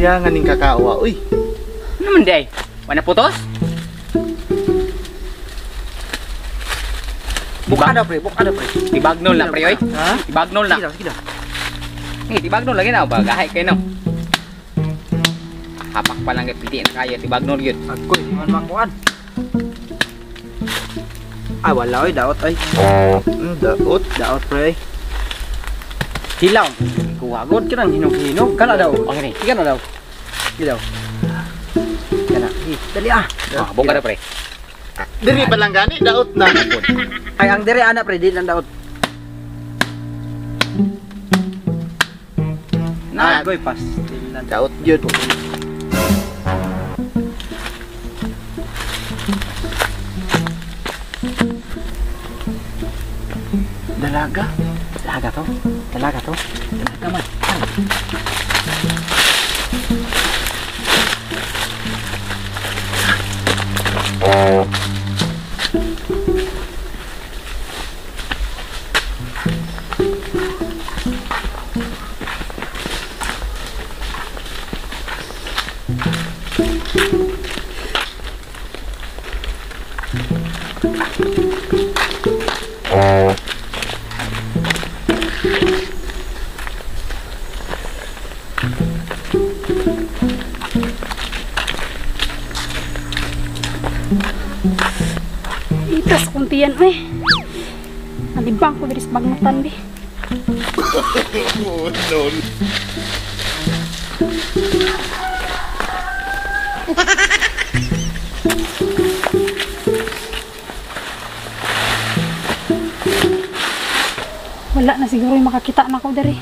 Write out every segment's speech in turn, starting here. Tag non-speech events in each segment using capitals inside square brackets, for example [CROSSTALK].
Siya nga ning kakawa. Uy, Ano man day? Wala putos? Buka daw pre, buka daw pre. Tibagnol na pre oy. Ha? Tibagnol na. Sige daw, sige. Eh, tibagnol lagi na ba? Gahay kayo no. Hapak pa lang kay pili na kaya tibagnol yun. Ako, di man makuan. Ay, wala oy, daot oy. mm, daot. Daot pre. Hilaw. Kuha god ka nang hinog-hinog. Kana daw. Okay. Sige na daw. Sige daw. Kana. Dali ah. Ah, buka na pre. Diri pa lang gani, daot na. Ay, ang dire anak pre, di lang daot. Na, Na, goy pas. Daot yun. Dalaga. Dalaga to. Dalaga to. Dalaga man. Itas kuntian eh. Nalibang ko diri sa bagnutan di. Oh, [LAUGHS] no. Wala na siguro yung makakita na ko diri.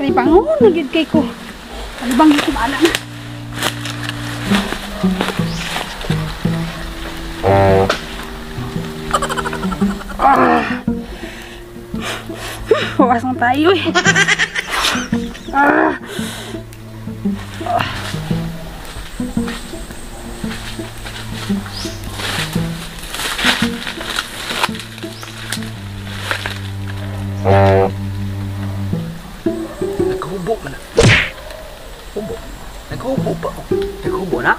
Kalibangon na gid kay ko. Kalibang ko maala na. Ah. Ng tayo eh. Ah. Naghubo man na. Hubo. Naghubo pa. oh. Naghubo na.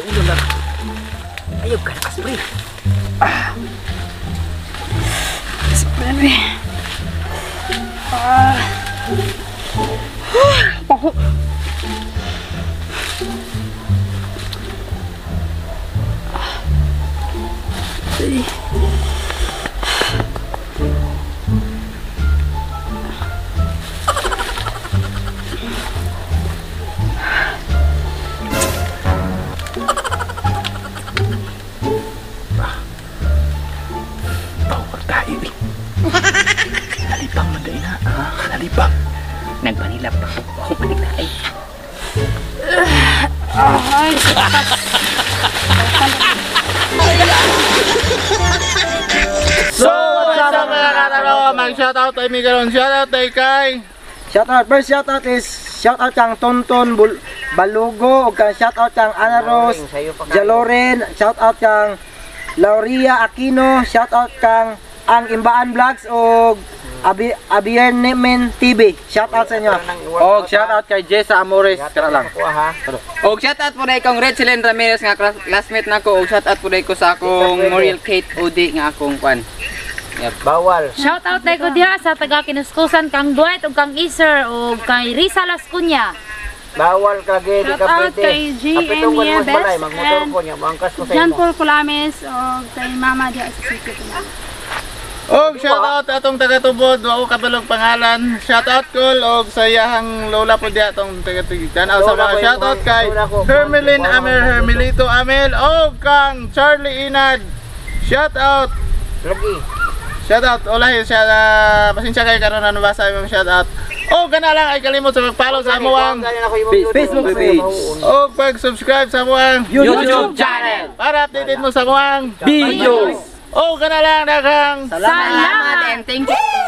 Doon lang. Ayaw ka na kaspray. Ano eh. Ah. see. Nalibang. Nagpanilap. Bumalik na. Ay, So, what's up mga kataro? Mag-shoutout may garon. Shoutout kay... Shoutout. First shoutout is shoutout kang Tonton Bul Balugo o kang shoutout kang Anaros Jaloren, shoutout kang Lauria Aquino, shoutout kang Ang Imbaan Vlogs o Abi Abiernemen TV. Shoutout sa inyo. O shoutout kay Jessa Amores kana lang. Og shoutout po dai kong Red Silen Ramirez nga classmate nako og shoutout po dai ko sa akong Muriel Kate Odi nga akong kwan. Bawal. Shout out tayo ko diha sa taga Kinuskusan kang Dwight ug kang Iser ug kay Risa Lascunya. Bawal ka gid Shout out kay GM Nieves and John Paul Colames o kay Mama Dia sa City. Og shoutout atong taga-tubod, wa ko kabalog pangalan. Shoutout call og sa iyahang lola po diya atong taga-tugitan. Aw sa mga shoutout kay Hermelin Amel Hermelito Amel og kang Charlie Inad. Shoutout. Lagi. Shoutout. Olahi siya na pasensya kayo karon na nabasa yung shoutout. O gana lang ay kalimot sa pag-follow sa amuang Facebook page. o pag-subscribe sa amuang YouTube channel. para updated mo sa amuang Videos. O gana lang daghang Salamat and thank you.